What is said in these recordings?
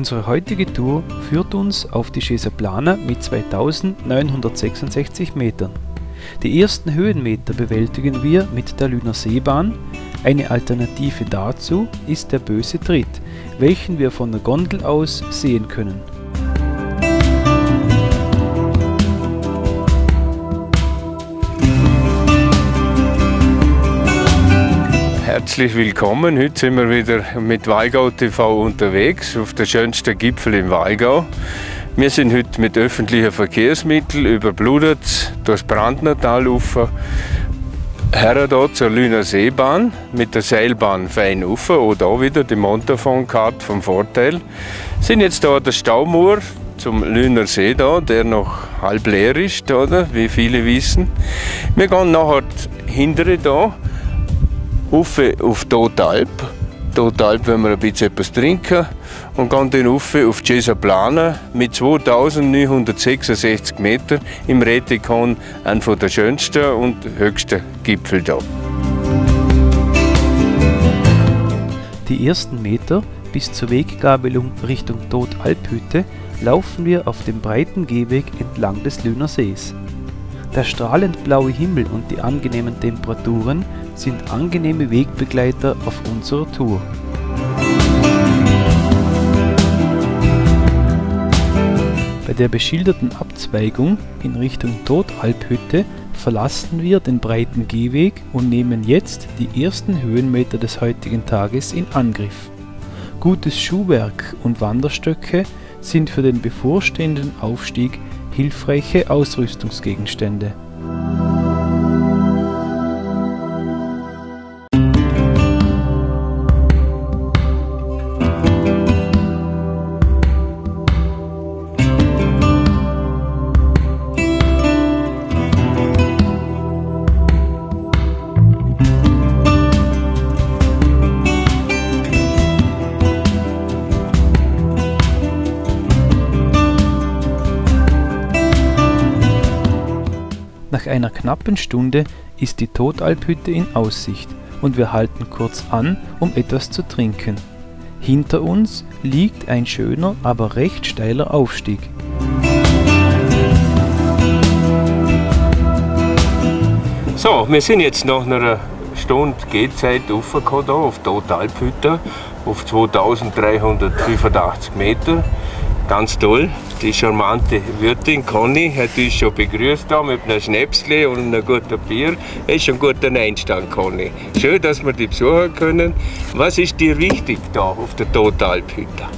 Unsere heutige Tour führt uns auf die Schesa Plana mit 2966 Metern. Die ersten Höhenmeter bewältigen wir mit der Lüner Seebahn. Eine Alternative dazu ist der Böse Tritt, welchen wir von der Gondel aus sehen können. Herzlich willkommen. Heute sind wir wieder mit Weigau TV unterwegs auf der schönsten Gipfel im Weigau. Wir sind heute mit öffentlichen Verkehrsmitteln über Bludetz durchs Brandnertalufer her da zur Lüner Seebahn mit der Seilbahn fein ufer oder auch wieder die Montafon-Card vom Vorteil. Sind jetzt da der Staumur zum Lüner See da, der noch halb leer ist, oder? wie viele wissen. Wir gehen nachher hintere da rauf auf Totalp. Totalp, wenn wir ein bisschen etwas trinken und gehen dann rauf auf Cesa mit 2966 Metern im Retikon, ein von der schönsten und höchsten Gipfel da. Die ersten Meter bis zur Weggabelung Richtung Totalphütte laufen wir auf dem breiten Gehweg entlang des Lüner Sees. Der strahlend blaue Himmel und die angenehmen Temperaturen sind angenehme Wegbegleiter auf unserer Tour. Bei der beschilderten Abzweigung in Richtung Totalphütte verlassen wir den breiten Gehweg und nehmen jetzt die ersten Höhenmeter des heutigen Tages in Angriff. Gutes Schuhwerk und Wanderstöcke sind für den bevorstehenden Aufstieg hilfreiche Ausrüstungsgegenstände. Nach einer knappen Stunde ist die Totalphütte in Aussicht und wir halten kurz an, um etwas zu trinken. Hinter uns liegt ein schöner, aber recht steiler Aufstieg. So, wir sind jetzt nach einer Stunde Gehzeit aufgekommen auf Totalphütte auf 2385 Meter. Ganz toll. Die charmante Wirtin Conny hat uns schon begrüßt da mit einem Schnäpsle und einem guten Bier. Es ist schon ein guter Einstand, Conny. Schön, dass wir dich besuchen können. Was ist dir wichtig da auf der Totalphütte?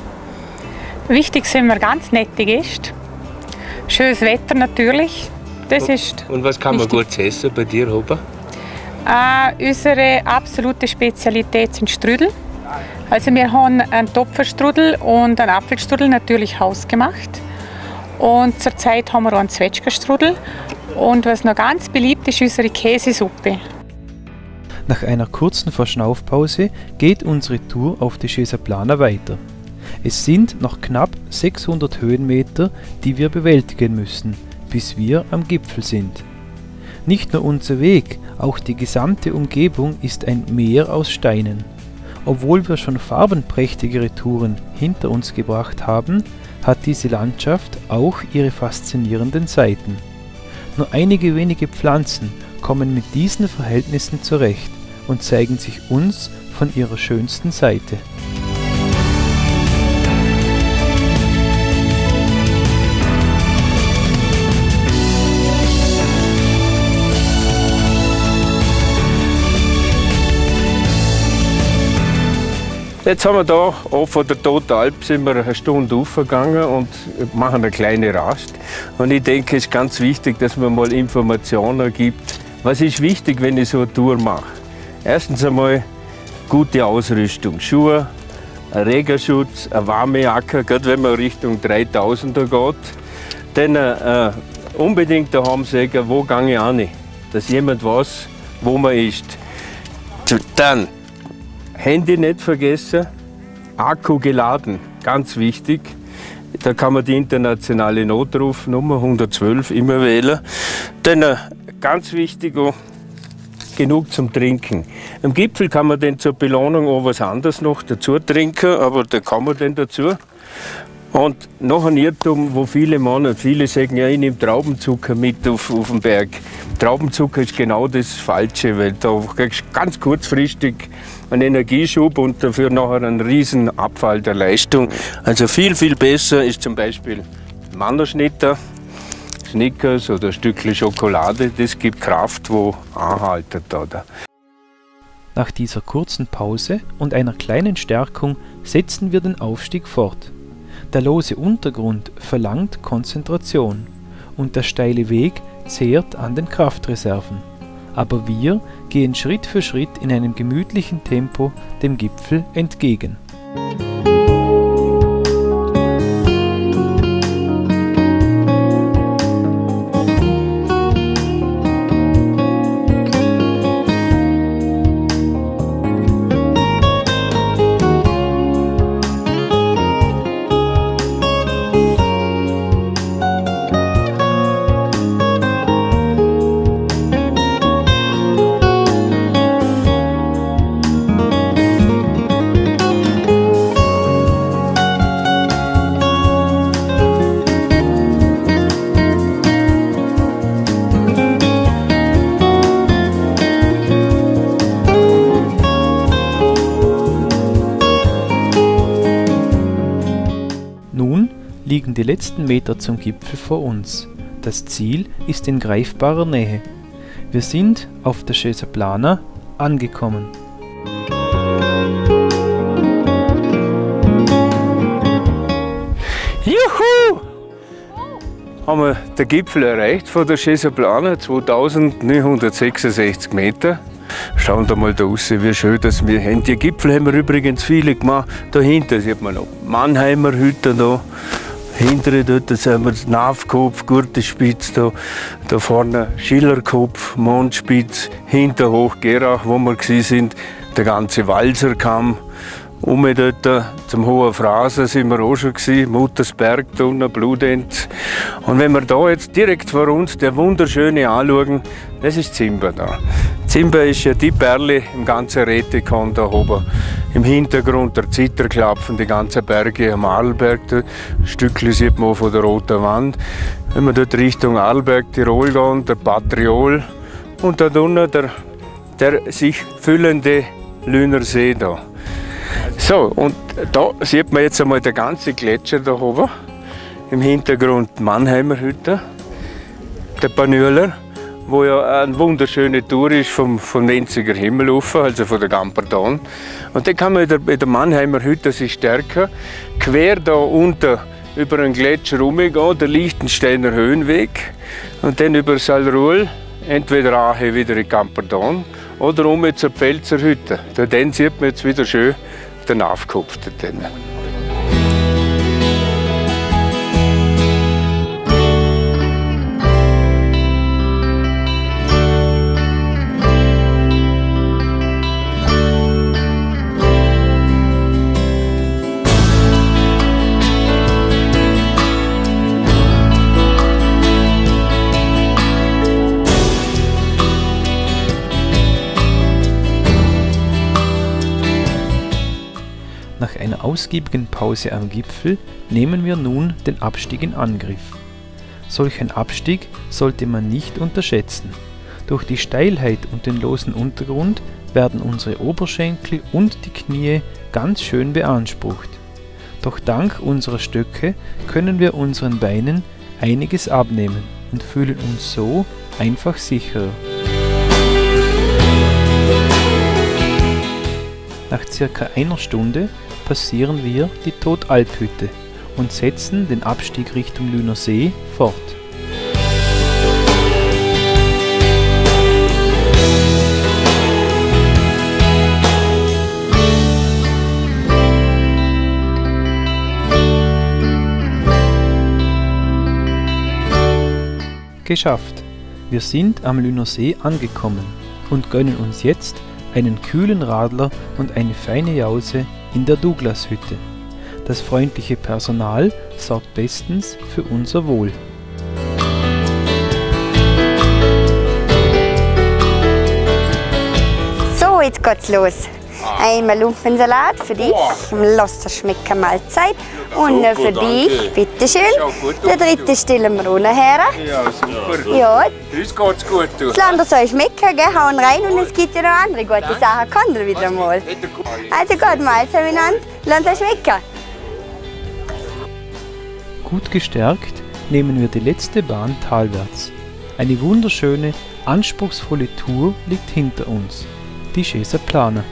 Wichtig sind mir ganz nette Gäste. Schönes Wetter natürlich. Das ist Und was kann man wichtig. gut essen bei dir oben? Äh, unsere absolute Spezialität sind Strudel. Also wir haben einen Topferstrudel und einen Apfelstrudel natürlich hausgemacht. Und zurzeit haben wir auch einen Zwetschgenstrudel. Und was noch ganz beliebt ist, unsere Käsesuppe. Nach einer kurzen Verschnaufpause geht unsere Tour auf die Schesa Plana weiter. Es sind noch knapp 600 Höhenmeter, die wir bewältigen müssen, bis wir am Gipfel sind. Nicht nur unser Weg, auch die gesamte Umgebung ist ein Meer aus Steinen. Obwohl wir schon farbenprächtigere Touren hinter uns gebracht haben, hat diese Landschaft auch ihre faszinierenden Seiten. Nur einige wenige Pflanzen kommen mit diesen Verhältnissen zurecht und zeigen sich uns von ihrer schönsten Seite. Jetzt haben wir da von der Totalp sind wir eine Stunde aufgegangen und machen eine kleine Rast. Und ich denke, es ist ganz wichtig, dass man mal Informationen gibt. Was ist wichtig, wenn ich so eine Tour mache? Erstens einmal gute Ausrüstung, Schuhe, ein Regenschutz, eine warme Jacke, gerade wenn man Richtung 3000er geht. Dann äh, unbedingt daheim sagen, wo gehe ich an, dass jemand weiß, wo man ist. Dann Handy nicht vergessen, Akku geladen, ganz wichtig. Da kann man die internationale Notrufnummer 112 immer wählen. Dann äh, ganz wichtig auch, genug zum Trinken. Am Gipfel kann man dann zur Belohnung auch was anderes noch dazu trinken, aber da kann man dann dazu. Und noch ein Irrtum, wo viele meinen, viele sagen, ja, ich nehme Traubenzucker mit auf, auf den Berg. Traubenzucker ist genau das Falsche, weil da ganz kurzfristig einen Energieschub und dafür nachher einen riesen Abfall der Leistung. Also viel, viel besser ist zum Beispiel Mannerschnitter, Snickers oder ein Stückchen Schokolade. Das gibt Kraft, wo anhaltet. Oder? Nach dieser kurzen Pause und einer kleinen Stärkung setzen wir den Aufstieg fort. Der lose Untergrund verlangt Konzentration und der steile Weg zehrt an den Kraftreserven. Aber wir gehen Schritt für Schritt in einem gemütlichen Tempo dem Gipfel entgegen. Die letzten Meter zum Gipfel vor uns. Das Ziel ist in greifbarer Nähe. Wir sind auf der Schöser angekommen. Juhu! Haben wir den Gipfel erreicht von der Schöser Plana, 2966 Meter. Schauen da mal da raus, wie schön das wir haben. Die Gipfel haben wir übrigens viele gemacht. Dahinter sieht man noch Mannheimer Hütte da. Hintere dort sind wir Navkopf, Gurtenspitz, da, da vorne Schillerkopf, Mondspitz, hinter Hoch Gerach, wo wir sind, der ganze Walserkamm. Um dort zum Hohen Phrasen sind wir auch schon gewesen, Muttersberg, unten, Bludenz. Und wenn wir da jetzt direkt vor uns der wunderschöne anschauen, das ist Zimber da. Zimber ist ja die Perle im ganzen Rätikon da oben. Im Hintergrund der Zitterklapfen, die ganzen Berge am Arlberg. Ein Stückchen sieht man von der Roten Wand. Wenn wir dort Richtung Arlberg, Tirol gehen, der Patriol und da unten der, der sich füllende Lüner See da. So, und da sieht man jetzt einmal den ganzen Gletscher da oben. Im Hintergrund Mannheimer Hütte, der Panüler, wo ja eine wunderschöne Tour ist vom, vom Nenziger Himmelufer, also von der Gamperdon. Und dann kann man in der, in der Mannheimer Hütte sich stärker quer da unter über einen Gletscher rumgehen, der Liechtensteiner Höhenweg, und dann über Salruhl, entweder Ahe wieder in Gamperdon oder um zur Pfälzer Hütte. Da dann sieht man jetzt wieder schön den Aufkopf. Den. ausgiebigen Pause am Gipfel nehmen wir nun den Abstieg in Angriff. Solch ein Abstieg sollte man nicht unterschätzen. Durch die Steilheit und den losen Untergrund werden unsere Oberschenkel und die Knie ganz schön beansprucht. Doch dank unserer Stöcke können wir unseren Beinen einiges abnehmen und fühlen uns so einfach sicherer. Nach circa einer Stunde passieren wir die Totalphütte und setzen den Abstieg Richtung Lüner See fort. Geschafft! Wir sind am Lüner See angekommen und gönnen uns jetzt einen kühlen Radler und eine feine Jause in der Douglas-Hütte. Das freundliche Personal sorgt bestens für unser Wohl. So, jetzt geht's los. Einmal Lumpensalat für dich. Lass das schmecken Mahlzeit. Und Super, für dich, bitteschön. Der dritte stellen wir unten her. Ja, super. Ja, Uns geht's gut, du. das andere soll schmecken, gell? hauen rein und es gibt ja noch andere gute Sachen. Kommt ihr wieder mal. Also gut, Mahlzeit miteinander. Lasst es schmecken. Gut gestärkt nehmen wir die letzte Bahn talwärts. Eine wunderschöne, anspruchsvolle Tour liegt hinter uns, die Scheser Plana.